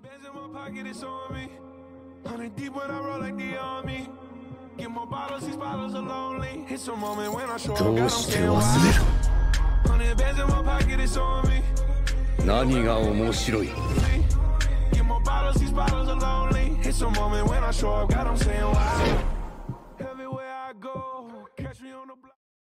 bands in my pocket, it's on me. Hundred deep when I roll like the army. Get more bottles, these bottles are lonely. It's a moment when I show up, どうして忘れる Hundred bands in my pocket, it's on me. 何が面白い Get more bottles, these bottles are lonely. It's a moment when I show up, God, I'm saying why. Everywhere I go, catch me on the block.